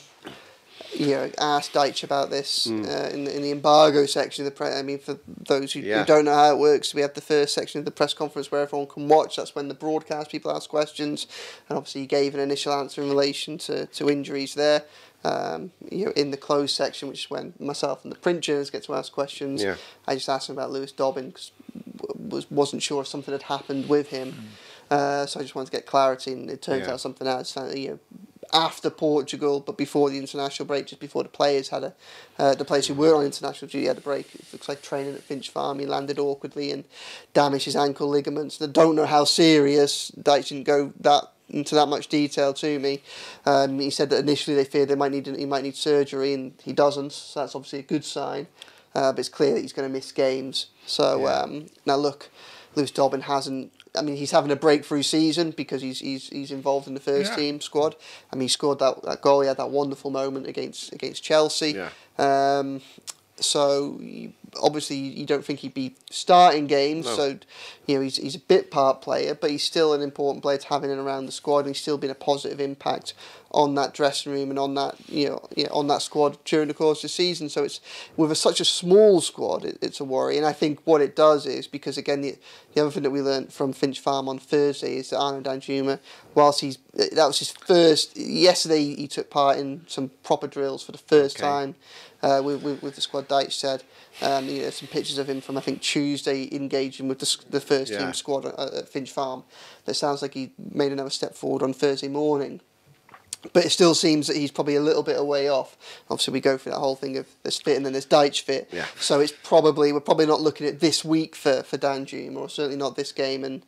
you know, asked Dyche about this Hmm. uh, in, the, in the embargo section of the press. I mean, for those who, Yeah. who don't know how it works, we have the first section of the press conference where everyone can watch. That's when the broadcast people ask questions, and obviously he gave an initial answer in relation to, to injuries there. Um, you know, in the closed section, which is when myself and the print journalists get to ask questions. Yeah. I just asked him about Lewis Dobbin because was wasn't sure if something had happened with him. Uh, so I just wanted to get clarity, and it turns Yeah. out something has. uh, You know, after Portugal, but before the international break, just before the players had a, uh, the players who were on international duty had a break. It looks like training at Finch Farm, he landed awkwardly and damaged his ankle ligaments. I don't know how serious. Dyche didn't go that into that much detail to me. Um, he said that initially they feared they might need he might need surgery, and he doesn't. So that's obviously a good sign. Uh, but it's clear that he's going to miss games. So Yeah. um, now look, Lewis Dobbin hasn't. I mean, he's having a breakthrough season because he's he's he's involved in the first Yeah. team squad. I mean, he scored that, that goal. He had that wonderful moment against against Chelsea. Yeah. Um, so obviously you don't think he'd be starting games. No. So you know he's he's a bit part player, but he's still an important player to have in and around the squad. And he's still been a positive impact on that dressing room and on that you know, you know on that squad during the course of the season. So it's with a, such a small squad, it, it's a worry. And I think what it does is because again the the other thing that we learned from Finch Farm on Thursday is that Arnaut Danjuma, whilst he's that was his first yesterday he took part in some proper drills for the first Okay. time uh, with, with, with the squad Dyche said. Um, you know, some pictures of him from I think Tuesday engaging with the, the first Yeah. team squad at, at Finch Farm. That sounds like he made another step forward on Thursday morning. But it still seems that he's probably a little bit away off. Obviously, we go through that whole thing of there's fit and then there's Dyche fit. Yeah. So it's probably we're probably not looking at this week for for Danjuma, or certainly not this game and,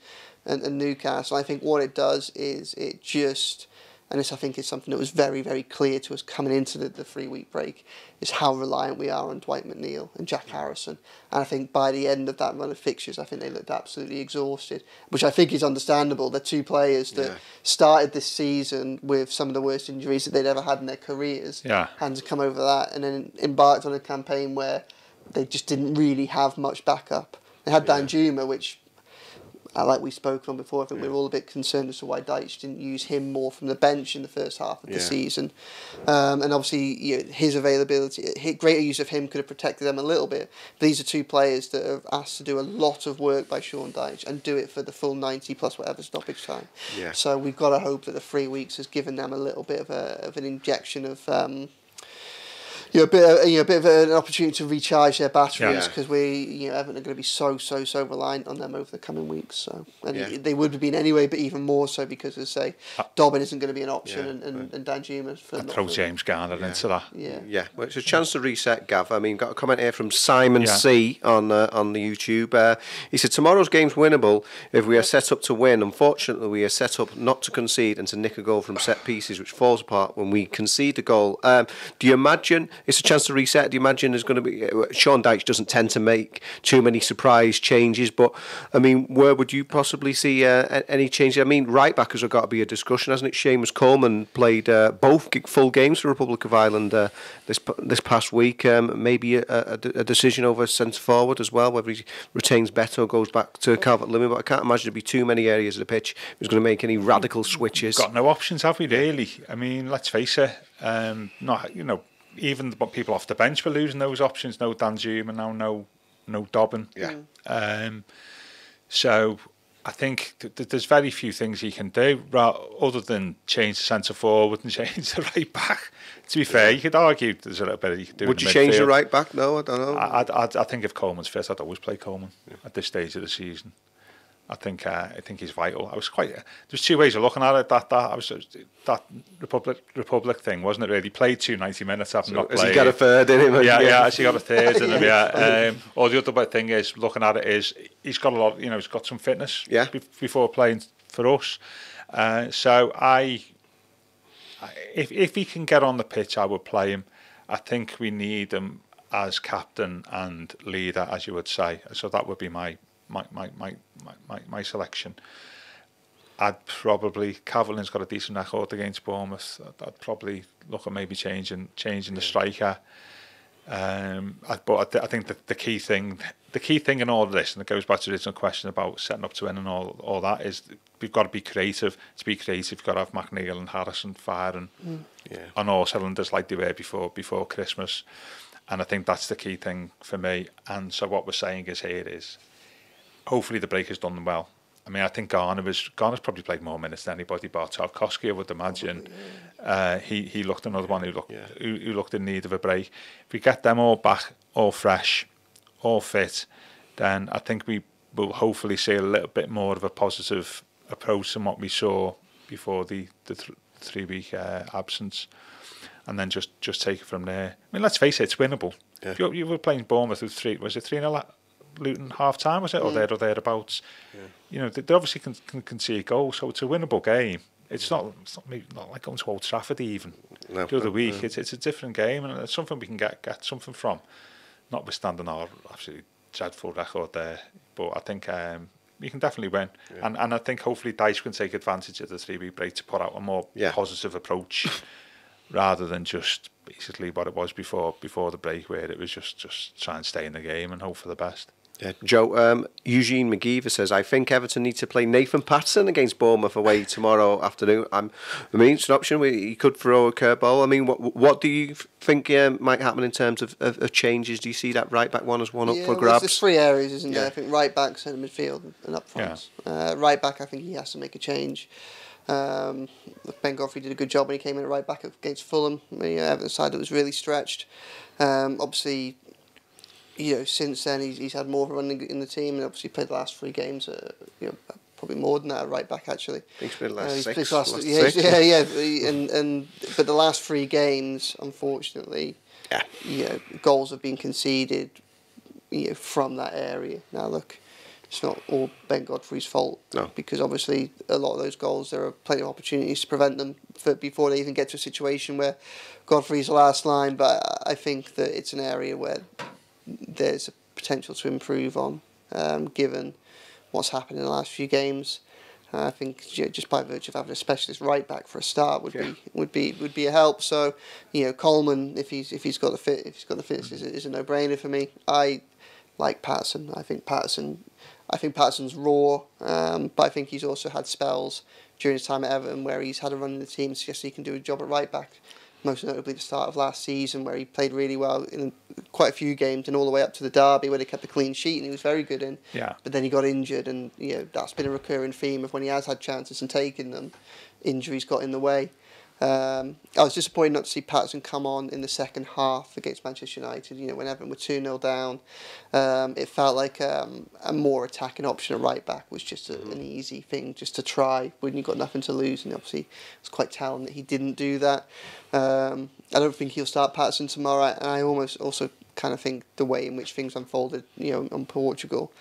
and and Newcastle. I think what it does is it just, and this I think is something that was very very clear to us coming into the, the three week break, is how reliant we are on Dwight McNeil and Jack Harrison. And I think by the end of that run of fixtures, I think they looked absolutely exhausted, which I think is understandable. They're two players that Yeah. started this season with some of the worst injuries that they'd ever had in their careers. Yeah. And to come over that and then embarked on a campaign where they just didn't really have much backup. They had Yeah. Danjuma, which, uh, like we spoke on before, I think we Yeah. were all a bit concerned as to why Dyche didn't use him more from the bench in the first half of the Yeah. season. Um, and obviously, you know, his availability, hi- greater use of him could have protected them a little bit. But these are two players that are asked to do a lot of work by Sean Dyche and do it for the full 90 plus whatever stoppage time. Yeah. So we've got to hope that the three weeks has given them a little bit of, a, of an injection of. Um, you know, a bit, of, you know, a bit of an opportunity to recharge their batteries Yeah. because we, you know, Everton are going to be so, so, so reliant on them over the coming weeks. So, and Yeah. they would have been anyway, but even more so because, as I say, Dobbin isn't going to be an option, Yeah. and and, and Danjuma for I'd throw James Garner into that. Yeah. Yeah, well, it's a chance to reset, Gav. I mean, got a comment here from Simon Yeah. C on uh, on the YouTube. Uh, he said, "Tomorrow's game's winnable if we are set up to win. Unfortunately, we are set up not to concede and to nick a goal from set pieces, which falls apart when we concede a goal. Um, do you imagine it's a chance to reset. Do you imagine there's going to be uh, Sean Dyche doesn't tend to make too many surprise changes, but I mean, where would you possibly see uh, any changes? I mean, right back has got to be a discussion, hasn't it? Seamus Coleman played uh, both full games for Republic of Ireland uh, this this past week. Um, maybe a, a, a decision over centre forward as well, whether he retains Beto or goes back to Calvert Lewin. But I can't imagine there'd be too many areas of the pitch. He's going to make any radical switches. Got no options, have we? Really? I mean, let's face it. Um, not you know, even the people off the bench were losing those options. No Danjuma and now, no no Dobbin. Yeah. Um, so I think th- there's very few things he can do other than change the centre forward and [LAUGHS] change the right back. To be fair, you could argue there's a little bit you could do. Would you change the right back? No, I don't know. I, I, I think if Coleman's fit, I'd always play Coleman yeah. at this stage of the season. I think uh, I think he's vital. I was quite. Uh, there's two ways of looking at it. That that I was that Republic Republic thing wasn't it? Really played two 90 minutes. Having so not played. He got a third in him? Yeah, yeah. Has he got a [LAUGHS] third in him? Yeah. Um, or the other thing is looking at it is he's got a lot. You know, he's got some fitness. Yeah. Be- before playing for us, uh, so I, if if he can get on the pitch, I would play him. I think we need him as captain and leader, as you would say. So that would be my my my my my, my selection. I'd probably Cavali's got a decent record against Bournemouth. I'd, I'd probably look at maybe changing changing the striker. Um, I, but I, th- I think the, the key thing, the key thing in all of this, and it goes back to the original question about setting up to win and all all that is we've got to be creative. To be creative, you've got to have McNeil and Harrison firing mm. yeah. on all cylinders like they were before before Christmas, and I think that's the key thing for me. And so what we're saying is here is hopefully the break has done them well. I mean, I think Garner was Garner's probably played more minutes than anybody. But Tarkowski, I would imagine, uh, he he looked another one who looked yeah. who, who looked in need of a break. If we get them all back, all fresh, all fit, then I think we will hopefully see a little bit more of a positive approach than what we saw before the the th- three week uh, absence, and then just just take it from there. I mean, let's face it, it's winnable. Yeah. You, you were playing Bournemouth with three. Was it three nil Luton half time, was it, or mm. there or thereabouts? Yeah. You know, they, they obviously can, can, can see a goal, so it's a winnable game. It's not, it's not, maybe not like going to Old Trafford even no, the other no, week. No. It's, it's a different game, and it's something we can get get something from, notwithstanding our absolutely dreadful record there. But I think um, you can definitely win. Yeah. And and I think hopefully Dice can take advantage of the three week break to put out a more yeah. positive approach [LAUGHS] rather than just basically what it was before before the break where it was just just try and stay in the game and hope for the best. Yeah, Joe, um, Eugene McGeever says, I think Everton need to play Nathan Patterson against Bournemouth away tomorrow afternoon. I'm, I mean, it's an option. He could throw a curveball. I mean, what what do you think um, might happen in terms of, of, of, changes? Do you see that right back one as one yeah, up for grabs? There's three areas, isn't yeah. there? I think right back, centre midfield, and up front. Yeah. Uh, right back, I think he has to make a change. Um, ben Godfrey did a good job when he came in at right back against Fulham. The uh, Everton side that was really stretched. Um, obviously, you know, since then he's, he's had more of a run in the team and obviously played the last three games, uh, you know, probably more than that at right back actually. He's played the last uh, six. Last, last yeah, six. yeah, yeah, and and but the last three games, unfortunately, yeah, you know, goals have been conceded, you know, from that area. Now look, it's not all Ben Godfrey's fault. No. Because obviously a lot of those goals, there are plenty of opportunities to prevent them for, before they even get to a situation where Godfrey's the last line. But I think that it's an area where there's a potential to improve on, um, given what's happened in the last few games. I think just by virtue of having a specialist right back for a start would yeah. be would be would be a help. So, you know, Coleman, if he's if he's got the fit, if he's got the fitness, is, is a no brainer for me. I like Patterson. I think Patterson I think Patterson's raw, um, but I think he's also had spells during his time at Everton where he's had a run in the team, suggests he can do a job at right back. Most notably, the start of last season where he played really well in quite a few games, and all the way up to the derby where they kept a clean sheet and he was very good in. Yeah. But then he got injured, and you know that's been a recurring theme of when he has had chances and taken them, injuries got in the way. Um, I was disappointed not to see Patterson come on in the second half against Manchester United. You know, when Everton were 2 0 down, um, it felt like um, a more attacking option at right back was just a, an easy thing just to try when you've got nothing to lose. And obviously, it's quite telling that he didn't do that. Um, I don't think he'll start Patterson tomorrow. And I almost also kind of think the way in which things unfolded, you know, on Portugal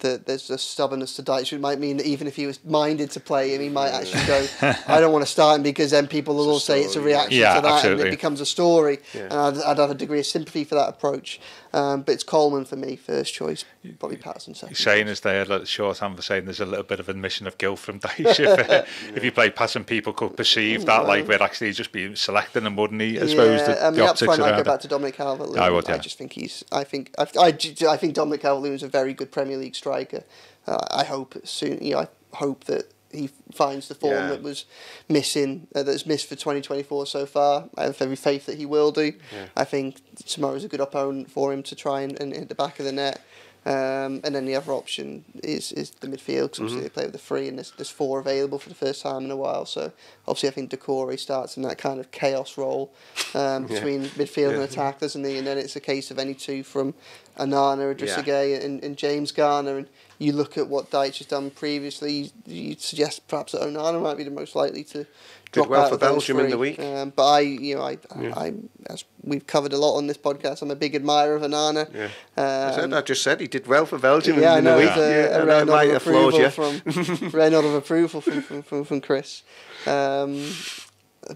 that there's a stubbornness to Dyche. which might mean that even if he was minded to play him, he might actually go, [LAUGHS] I don't want to start him because then people will all say it's a reaction Yeah, to that and it becomes a story. Yeah. And I'd, I'd have a degree of sympathy for that approach. Um, but it's Coleman for me, first choice. Probably Patterson second. saying is there like shorthand for saying there's a little bit of admission of guilt from [LAUGHS] Dyche if, uh, [LAUGHS] if you play passing people could perceive that like we're actually just being selecting them wouldn't he I suppose the, I mean, the optics front, I'd around go back to Dominic Calvert-Lewin. I would, yeah. I just think he's. I think. I, I, I think Dominic Calvert-Lewin is a very good Premier League striker. Uh, I hope soon. You know, I hope that he finds the form Yeah. that was missing, uh, that's missed for twenty twenty four so far. I have every faith that he will do. I think tomorrow's a good opponent for him to try and, and hit the back of the net. Um, and then the other option is, is the midfield because obviously they play with the three and there's, there's four available for the first time in a while. So obviously I think Doucouré starts in that kind of chaos role um, [LAUGHS] Yeah. between midfield and attack, doesn't he? And then it's a case of any two from Onana, Idrissa and, and James Garner. And you look at what Dyche has done previously, you, suggest perhaps that Onana might be the most likely to drop well out for Belgium in the week. Um, but I, you know, I, I, as we've covered a lot on this podcast, I'm a big admirer of Onana. Yeah. I, said, Um, I just said he did well for Belgium yeah, I in know. the week. a, yeah, a and red I nod might of approval from [LAUGHS] red nod of approval from from, from, from Chris. Um,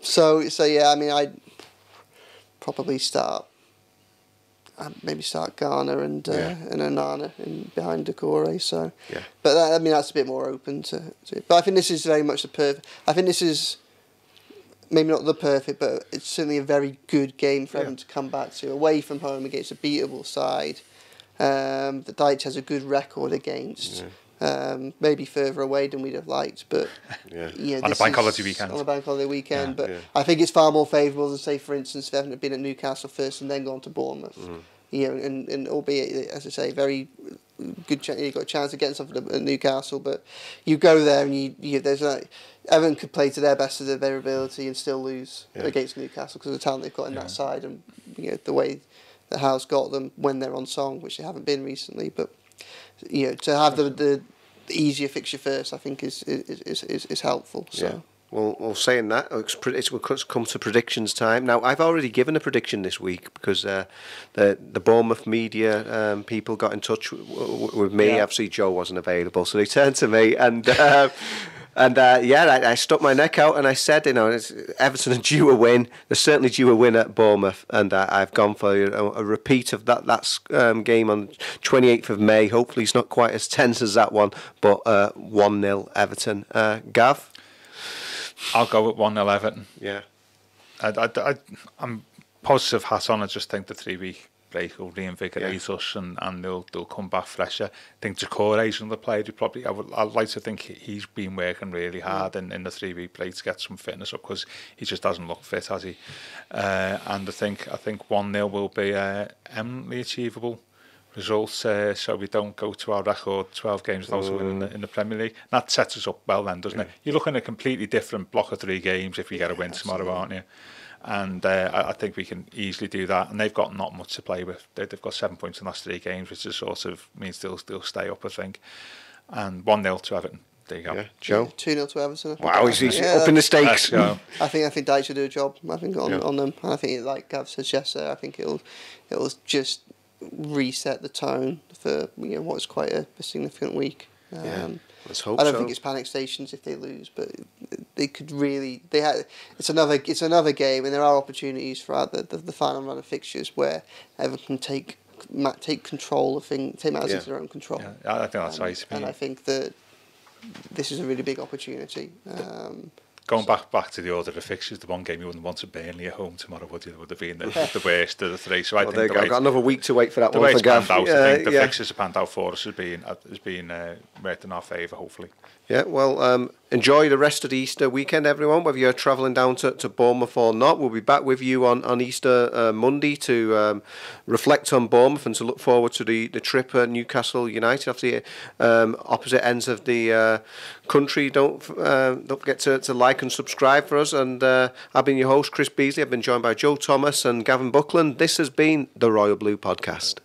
so so yeah, I mean, I'd probably start. Maybe start Garner and uh, Yeah. and Onana in behind Doucouré. So, Yeah. but that, I mean that's a bit more open to, to. But I think this is very much the perfect. I think this is maybe not the perfect, but it's certainly a very good game for Yeah. them to come back to away from home against a beatable side. Um, the Dyche has a good record against. Um, maybe further away than we'd have liked, but [LAUGHS] Yeah. yeah, On a bank holiday weekend. On a bank holiday weekend, Yeah. but Yeah. I think it's far more favourable than say, for instance, if Everton had been at Newcastle first and then gone to Bournemouth. Mm. You know, and, and albeit as I say, very good. Ch- you got a chance of getting something at- at Newcastle, but you go there and you, you there's a Everton could play to their best of their ability and still lose Yeah. against Newcastle because of the talent they've got in Yeah. that side and you know the way that Howe's got them when they're on song, which they haven't been recently. But you know to have the the, easier fixture first, I think is is is, is, is helpful. So. Yeah. Well, well, saying that, it's, it's come to predictions time. Now, I've already given a prediction this week because uh, the the Bournemouth media um, people got in touch with me. Yeah. Obviously, Joe wasn't available, so they turned to me and. Uh, [LAUGHS] And uh, yeah, I, I stuck my neck out and I said, you know, it's, Everton are due a win. They're certainly due a win at Bournemouth, and uh, I've gone for a, a repeat of that that um, game on 28th of May. Hopefully, it's not quite as tense as that one, but uh, one 0 Everton. Uh, Gav, I'll go with 1 Everton yeah, I, I, I, I'm positive hat on. I just think the three week break, will reinvigorate yeah. us and, and they'll, they'll come back fresher. I think Decore is another player who probably, I would I'd like to think he's been working really mm. hard in, in the three-week break to get some fitness up because he just doesn't look fit, has he? Uh, and I think I think 1-0 will be uh, eminently achievable. Results, uh, so we don't go to our record 12 games without a win in the, in the Premier League. That sets us up well then, doesn't it? You're looking at a completely different block of three games if we get a win tomorrow, aren't you? And uh, I, I think we can easily do that. And they've got not much to play with. They, they've got seven points in the last three games, which is sort of means they'll still stay up, I think. And 1 0 to Everton. There you go. yeah, Joe. Two 0 to Everton. I. Wow, he's, he's Yeah, up in the stakes. I think I think Dyche will do a job. I think on, Yeah. on them. And I think like Gav said yesterday, I think it'll it'll just reset the tone for you know what's quite a, a significant week. Um, Yeah, let's hope I don't so. think it's panic stations if they lose, but they could really they had it's another it's another game, and there are opportunities throughout the, the, the final run of fixtures where Everton can take take control of things, take matters Yeah. into their own control. Yeah, I think that's and, right. and I think that this is a really big opportunity. Um, Going back back to the order of the fixtures, the one game you wouldn't want to Burnley at home tomorrow would you? Would have been the, the worst of the three. So I well, think the way, got another week to wait for that the one. Way for Gav. Out, yeah, I think the yeah. fixtures have panned out for us has been uh, has been uh, worked in our favour. Hopefully. Yeah, well, um, enjoy the rest of the Easter weekend, everyone, whether you're travelling down to, to Bournemouth or not. We'll be back with you on, on Easter uh, Monday to um, reflect on Bournemouth and to look forward to the, the trip at Newcastle United off the um, opposite ends of the uh, country. Don't uh, don't forget to, to like and subscribe for us. And uh, I've been your host, Chris Beesley. I've been joined by Joe Thomas and Gavin Buckland. This has been the Royal Blue Podcast.